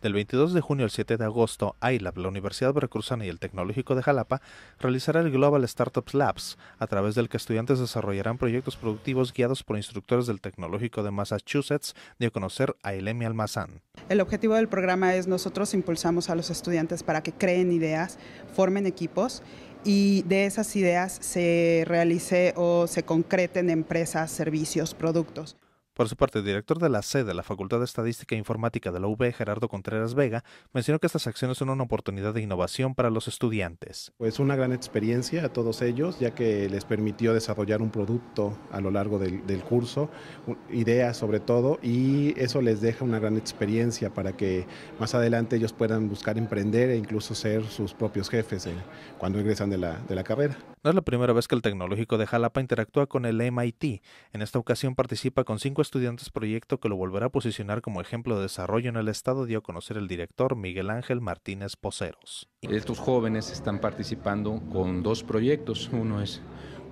Del 22 de junio al 7 de agosto, ILAB, la Universidad Veracruzana y el Tecnológico de Jalapa realizará el Global Startups Labs, a través del que estudiantes desarrollarán proyectos productivos guiados por instructores del Tecnológico de Massachusetts, de conocer a Elemi Almazán. El objetivo del programa es nosotros impulsamos a los estudiantes para que creen ideas, formen equipos y de esas ideas se realice o se concreten empresas, servicios, productos. Por su parte, el director de la sede de la Facultad de Estadística e Informática de la UB, Gerardo Contreras Vega, mencionó que estas acciones son una oportunidad de innovación para los estudiantes. Pues una gran experiencia a todos ellos, ya que les permitió desarrollar un producto a lo largo del, curso, ideas sobre todo, y eso les deja una gran experiencia para que más adelante ellos puedan buscar emprender e incluso ser sus propios jefes cuando egresan de la, de la carrera. No es la primera vez que el Tecnológico de Jalapa interactúa con el MIT. En esta ocasión participa con cinco estudiantes proyecto que lo volverá a posicionar como ejemplo de desarrollo en el estado, dio a conocer el director Miguel Ángel Martínez Poceros. Estos jóvenes están participando con dos proyectos, uno es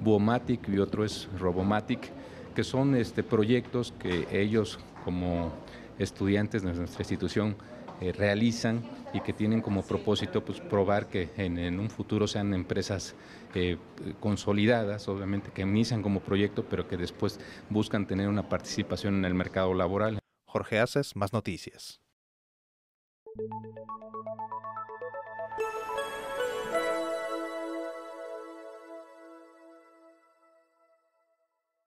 Buomatic y otro es Robomatic, que son este, proyectos que ellos como estudiantes de nuestra institución eh, realizan y que tienen como propósito pues, probar que en, un futuro sean empresas eh, consolidadas, obviamente que inician como proyecto, pero que después buscan tener una participación en el mercado laboral. Jorge Aces, más noticias.